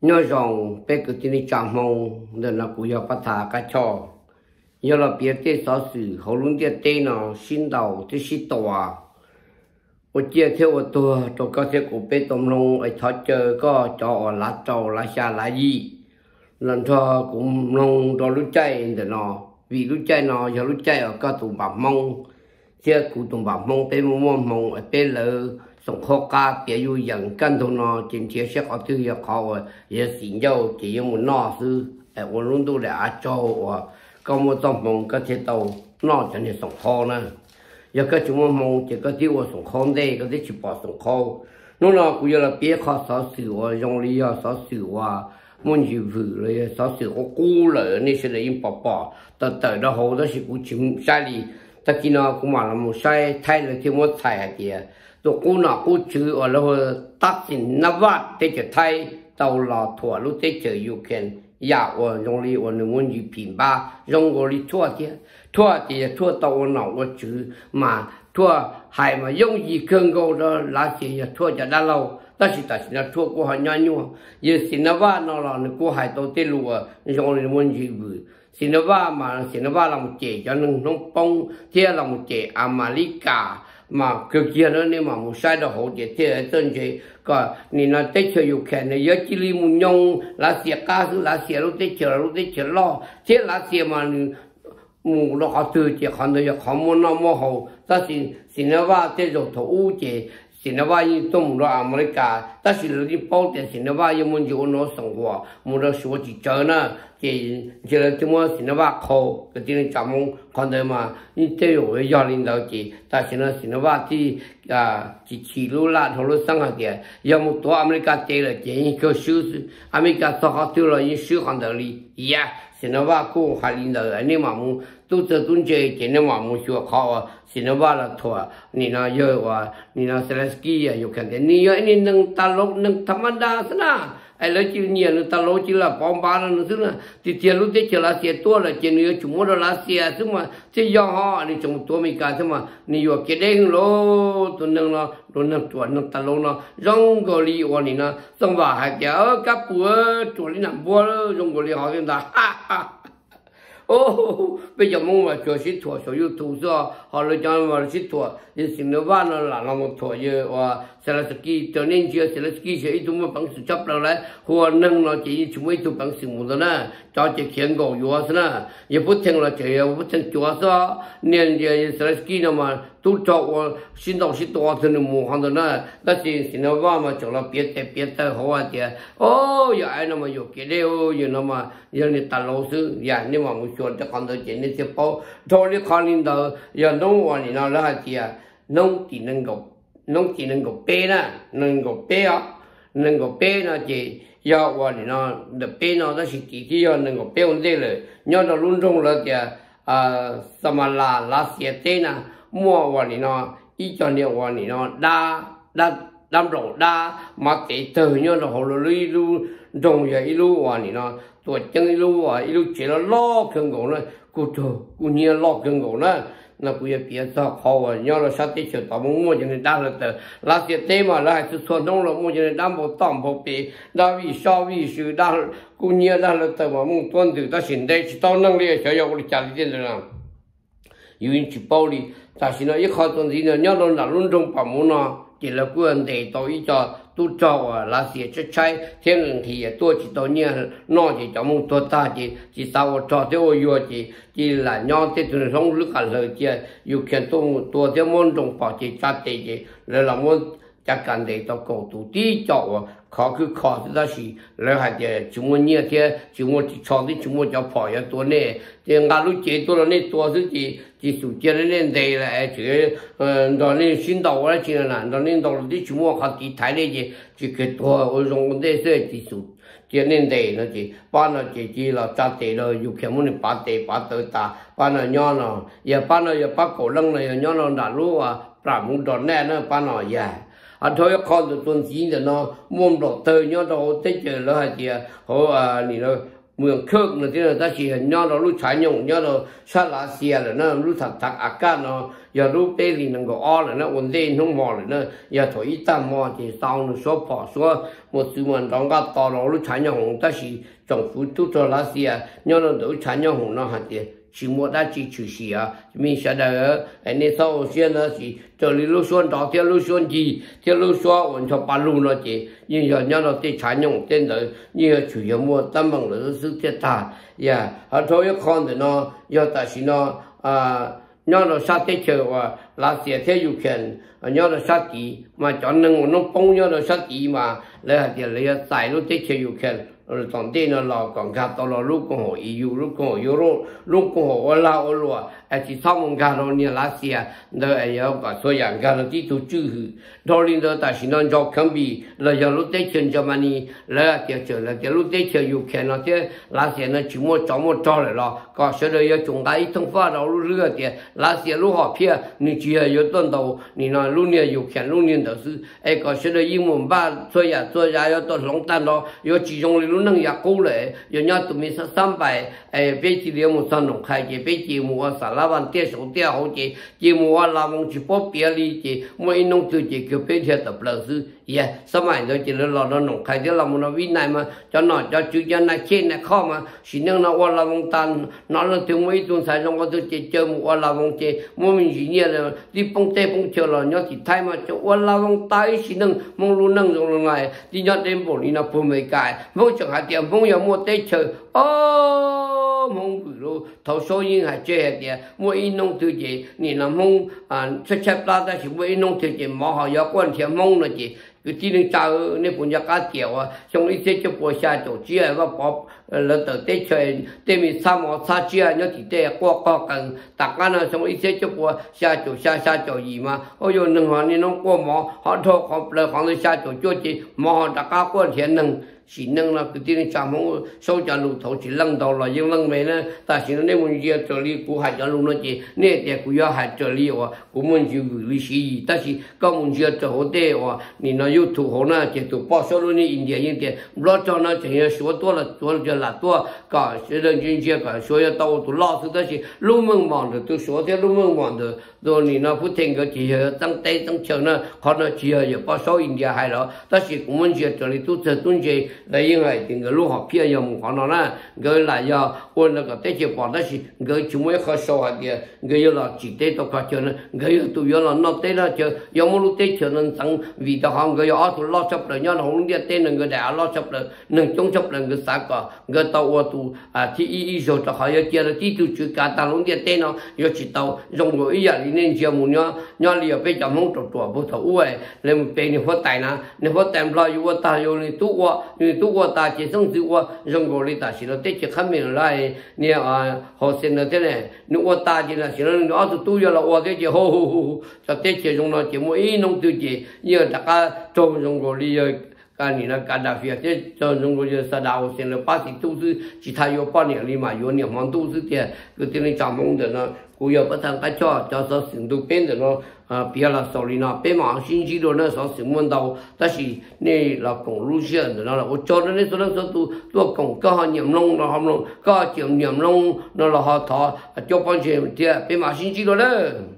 nó rằng bé cứ chỉ đi chạm mông nên là cũng 要 bắt thả cái cho. Giờ là biết thế sao sự hậu luôn cái tê nó sinh đầu thế xin đầu một ở chia theo ở tua cho các thế của bé tôm lông ở thọ chơi, có cho lá trầu lá xa lá gì lần thọ cũng lông cho lúc chạy để nó vì lúc chạy nó giờ lúc chạy ở các tụng bạc mong, thế cụ tụng bạc mong bé mua mong ở bé lơ 总好噶，别有人跟头呢，今天些个都要考我，也是要这样么那是，哎，我弄到了阿招我，搞么帐篷个铁道，那真的总好呢。一个就么忙，这个对我总好的，个对去把总好。弄了古要了别考少手啊，用力要少手啊。muốn gì vừa rồi sao sự có cú lỡ nên sẽ lấy bỏ bỏ tờ tờ đó hồ đó sẽ cũng chịu sai đi ta kia nó cũng mà là một sai thay là thiếu một sai hạt rồi cô nọ cô ở lâu tác xin nắp vắt thế chở thay, tàu lò thua lúc thế chở khen dạ, ya ở trong li ở nông quân gì ba. Trong cái li thua thì thua thì thua tàu nọ cô chữ, mà thua hay mà dùng gì cơn câu đó, là chỉ thua cho đã lâu. Ta chỉ ta là thua cô hỏi nhau nhau giờ xin nó va nó là cô hải tàu tê lùa trong nông quân gì vừa. Xin mà xin nó va là cho nông nông bông, thế là một chế America mà kiểu kia đó nên mà một sai đó hậu thì thế ở trên chị có nên là tết chơi dục khen này giờ chỉ li muốn nhông lá xìa ca, thứ lá xìa lúc tết chơi lúc tết chơi lo. Thế lá xìa mà mù nó họ từ chị họ nói họ muốn nó mua hậu ta xin xin nó vào tết rồi thổ u chị xin nó vào như tôi nó đó America. Ta xin nó đi bao tiền xin nó vào như muốn chịu nó sống hòa mù nó số chỉ chơi nữa ki jila tingwa sinaba ko ka tini chamung kondai ma ni teyo we yao lin dao ki ta shina sinaba ti ki chi lu la to lu sanga ki ya mu to Amerika te la ki yin kyo shu su Amerika saka tu la yin shu kanda li ya sinaba ku ka lin dao ya ni ma mu tu tse tun che ki ni ma mu shu ka wa sinaba la to wa ni na yo wa ni na Zelensky ya yo kante ni yo ni nang talok nang tamanda sana ai lấy chữ nhiều nó ta lô chữ là bom ba nó thứ là thì tiền lúc thế chờ lá xe tua là tiền nữa chúng mua là lá xe chứ mà thế do họ thì chúng tua mình cả thế mà nhiều vừa cái đấy lô tuần nâng nó tuần nâng tuần nâng ta lô nó. Rong gò li ổn thì nó, xong vào hai cái ở các bữa chuẩn đi nằm bua, rong gò li họ hiện tại bây giờ mong mà cho xí thua cho yêu thua số họ lấy cho mà xí thua thì xin nó vào nó là nó một thua như và sẽ là ski cho nên chưa sẽ là ski sẽ ít chúng mà bằng sự chấp đâu đấy. Hoa nâng nó chỉ chúng mấy chúng bằng sự muốn đó nè cho chỉ khiến gò yếu thế nè. Giờ bút thằng là chỉ bút thằng chúa sao, nên giờ sẽ là ski nó mà 都找我新到是多的那么行的呢但是现在话嘛叫了别的别的好啊点哦也爱那么有给的哦有那么让你打老师呀你嘛我说的看到见那些包找你看领导要弄完你那那点弄只能够弄只能够背呢能够背啊能够背呢就要我你那的背呢那是弟弟要能够背完这了要到论中了点啊什么啦那些的呢 mua vào thì nó ít cho nhiều vào thì nó đa đa đam rộng đa mà tế từ nhau là họ lưu lưu rồng ya ilu vào thì nó tuổi chân ilu vào ilu chỉ là lo cơn gỗ nó cụ thờ cụ nhiều lo cơn gỗ nó nó cũng ya biết sao khó vào nhau là sát tế chờ tao muốn mua cho nên đa là tờ là sẽ tế mà là sự thuần nông là mua cho nên đam bộ tỏm bộ bì đa vì sao vì sự đa cụ nhiều đa là tờ mà muốn tuân từ ta xin đây chỉ tao năng力小要我的家里电子上 有人去暴力，但是呢，一看中间呢，要到那论中把门呢，就了个人得到一家都找啊，那些出差天人去也多几多年，那就叫么多大的，就找我找的我约的，就来娘的从从路干头的，有看多多的门中把的家的的，来那么家干的到高度地找啊。考去考这那些，人还得就我那天就我厂里就我叫跑也多呢，这俺路接多了那多是的，这手机的那在了，哎，这个嗯，到那新到我来去了，到那到了的就我还给台里去，这个多我用那些技术。这年代那些，把那姐姐了、扎地了，有什么的把地把头打，把那娘了，也把那也把狗扔了，也娘了那路啊，把木头那那把那也。 အထောက်ခေါ်လို့တွန်စီနေနော်မုံတော့တေညတော့တိတ်ကြလာကြဟောအာနီတော့မွေခုတ်နေတဲ့တရှိညောတော့လူချာညုံညောတော့ဆလာစီရလနော်လူသာတက်အကနော်ရလူပေးလီနငောအော်လနော်ဝန်ဒေနှုံမော်လနော်ရတော့ဤတမော်ဒီတောင်းလို့ဆော့ဖို့ဆောမသူမန်တောင်းကတော်တော်လူချာညုံတရှိကြောင့်ဖူတူတော်လာစီရညောတော့ချာညုံနော်ဟာတဲ့ lúc một chỉ mua đã chỉ chủ sĩ à mình sẽ đỡ anh ấy sau xuyên nó chỉ. Cho lý lúc xuân đó theo lúc xuân gì? Theo lúc xuân ổn cho ba lù nó chỉ. Nhưng giờ nhau nó thì chán nhung, tên đó như chủ yếu mua tâm bằng là sự thiết ta ya họ thôi con thì nó, do ta chỉ nó à nhau nó sát thế chờ và là sẽ thế dục khen. Ờ, nhau nó sát gì mà chọn nâng nó bông nhau nó sát gì mà lấy hạt tiền lấy tài lúc thế chờ dục khen rồi tổng tiền nó lò còn gặp tao lò lúc con hồ EU lúc con hồ Euro lúc con hồ Ola Ola ai chỉ xong một cái rồi nhà lá xia đó ai yêu cả số dạng cái là chỉ tu chữ hư đó liên đó ta xin nó cho không bị là giờ lúc tết chân cho mani là tiền chờ là tiền lúc tết chờ yêu khen nó thế lá xia nó chỉ mua cho mua cho lại lo có sẽ được yêu chúng ta ít thông pha đó lúc rửa tiền lá xia lúc họ phía你只要有等到你那六年有钱六年都是哎个是的英文把做呀做呀要到龙丹咯有几种的 lu nang ya ko le yo nya tu mi sa sam bai e pe chi le mo san nong khai ji pe chi mo sa la ban te so te ho ji ji mo wa la mong chi po pe li ji mo in nong tu ji ke pe che ta pla su ye sa mai do ji le lo lo khai de la mo no vi nai mà, cho no cho chu ya na che na kho mà, shi nang na wa la mong tan nó là tu mo i tu sa jong ko tu ji che mo wa la mong che mo min ji ye le di pong te pong che lo cho wa la mong tai shi nang mong lu nang jong lo ngai di nya dem bo ni na pu mai kai hạt tiền mong giờ mua tết chơi ô mong rồi thầu số như hạt chơi hạt tiền mua in nông thứ gì nên là mong à xuất sắc ta ta chỉ mua in nông thứ gì mà họ giờ quan thì mong là gì cứ tin được chào nên cũng giờ cá tiểu à trong ít sẽ cho bò xa chỗ chia và bò là từ tết chơi tết mình xa mò xa chia nó thì tết qua qua cần. Tạc cái nào trong ít sẽ cho bò xa chỗ xa xa chỗ gì mà. Ôi rồi nương họ nên nó qua mò họ thô họ, lời họ lời xa chỗ chỗ gì mò họ đặt cá quan thì nương 是能了，佮天天在某个小路头是浪到了，又浪没呢？但是呢，我们就要着里去海战路那。这那家国要海战里的话，我们就会去。但是，家我们就要做好。对的话，你那有土豪呢？就都报销路呢。人家一点，不老早呢，就也说多了，多了就拉多。搞学政军，也搞学要到，处老师那些入门网的，都学的路蒙望的，都你那不停的去，要当逮当抢呢。可能，只要也报销，人家还捞。但是，我们就要着里，就这东西。đây yên này thì người lúc họ kia giờ mình nó là người là giờ ôn là cái tết chỉ bỏ đó chỉ người chúng mới khó sâu hạt kia người là chỉ tết tôi có chơi người tôi giờ là nó tết là chơi giờ mỗi lúc tết chơi nên thằng vì đó không người ở tôi lo chấp rồi, nhớ nó không tết là người đã lo chấp rồi, nên chống chấp là người sáng à, cả người tàu ở tu à thì ý ý rồi tôi hỏi kia là tí tôi chơi cả ta tết nó giờ chỉ tàu dùng rồi ý giờ nên chơi một nhớ nhớ liền bây giờ không trộn trộn bố thầu uể lên một bên phát tài nè, nên phát tài lo vô ta vô nên tu qua tu qua ta chỉ sống tu qua trong gò li ta chỉ là tết chỉ khăm mình lại nè à họ sinh là thế này nếu qua ta chỉ là chỉ là nó tu tu giờ là qua thế chỉ hô hô hô cho tết chỉ rong nó chỉ mỗi nông tu chỉ giờ tất cả trong rong gò li Kanina 这这中国 viatye, 八十都市，其他有八两哩嘛 sadawo senepasi tuzi, 坐，就坐成都变的 pani ali mayo ni amantu tuzi 线的那了 kutilin tamungde na kuyo patangka tsua 嘞